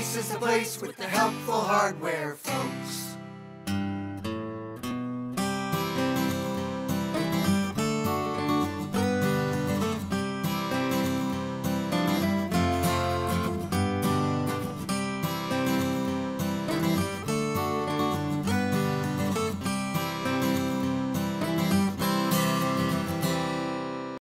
Ace is the place with the helpful hardware.